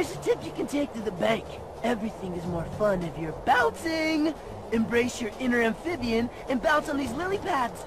Here's a tip you can take to the bank. Everything is more fun if you're bouncing. Embrace your inner amphibian and bounce on these lily pads.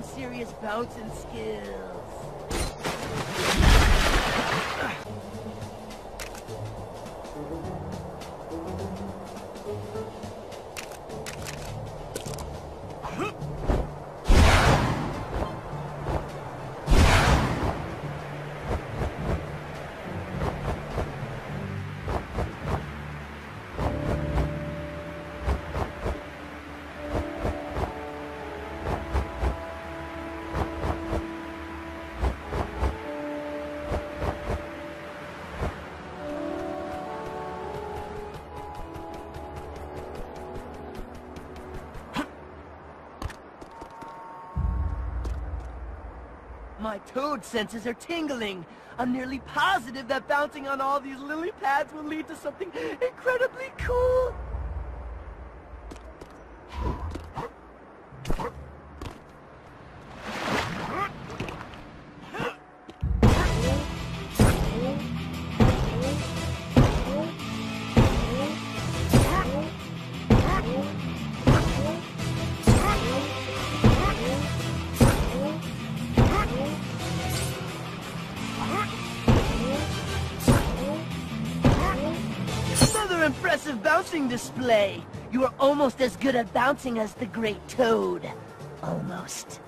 Some serious bouts and skills. My toad senses are tingling. I'm nearly positive that bouncing on all these lily pads will lead to something incredibly cool. Bouncing display. You are almost as good at bouncing as the Great Toad. Almost.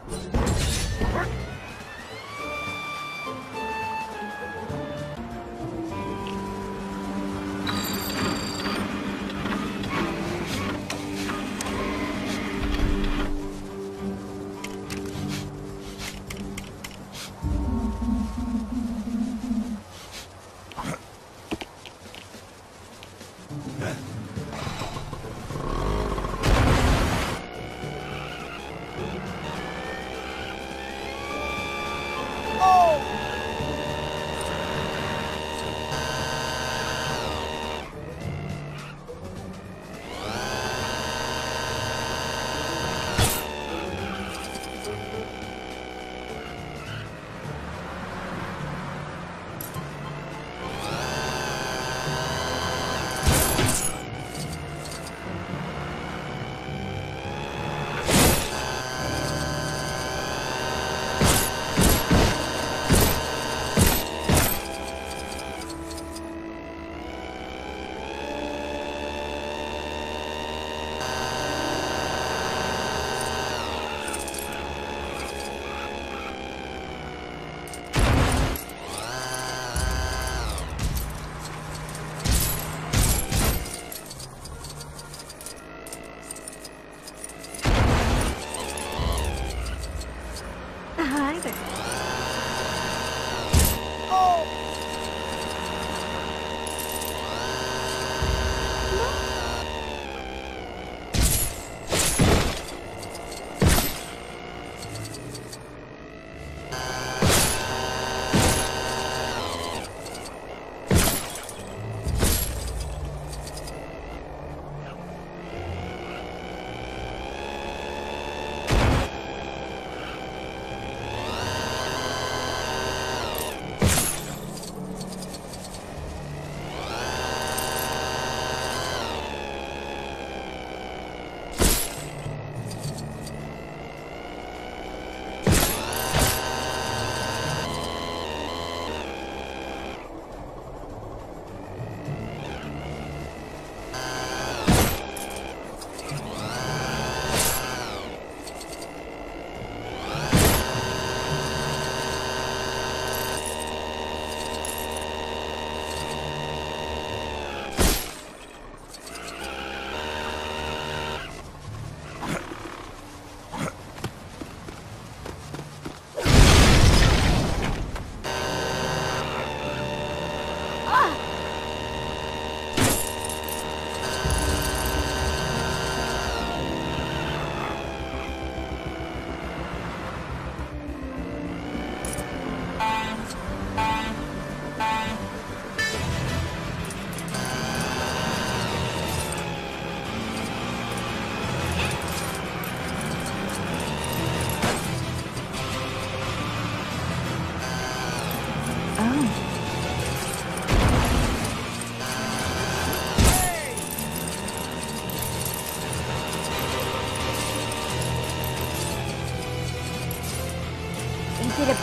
Did?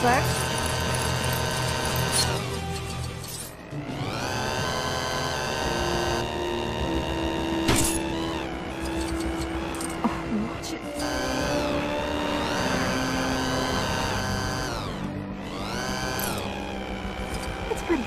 Oh, it. It's pretty